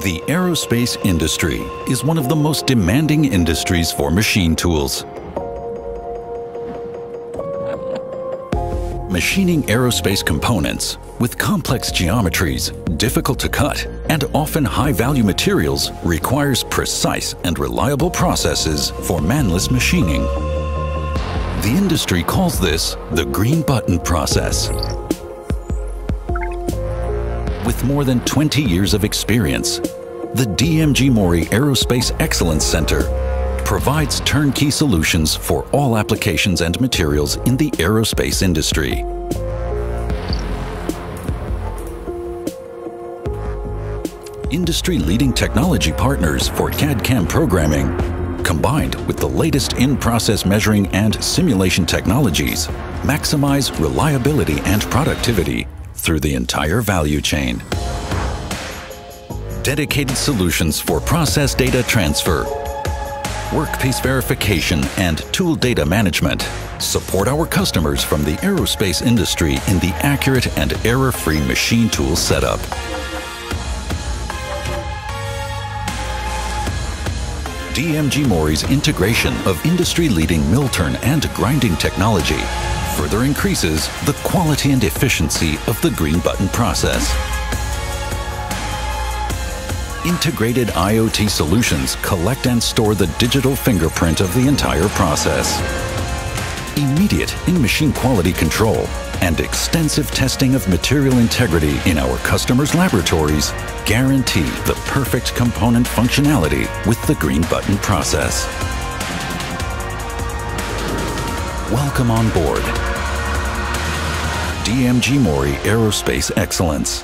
The aerospace industry is one of the most demanding industries for machine tools. Machining aerospace components with complex geometries, difficult to cut, and often high-value materials requires precise and reliable processes for manless machining. The industry calls this the green button process. With more than 20 years of experience, the DMG Mori Aerospace Excellence Center provides turnkey solutions for all applications and materials in the aerospace industry. Industry-leading technology partners for CAD-CAM programming, combined with the latest in-process measuring and simulation technologies, maximize reliability and productivity through the entire value chain. Dedicated solutions for process data transfer, workpiece verification, and tool data management support our customers from the aerospace industry in the accurate and error-free machine tool setup. DMG Mori's integration of industry-leading mill turn and grinding technology further increases the quality and efficiency of the green button process. Integrated IoT solutions collect and store the digital fingerprint of the entire process. Immediate in-machine quality control and extensive testing of material integrity in our customers' laboratories guarantee the perfect component functionality with the green button process. Welcome on board. DMG Mori Aerospace Excellence.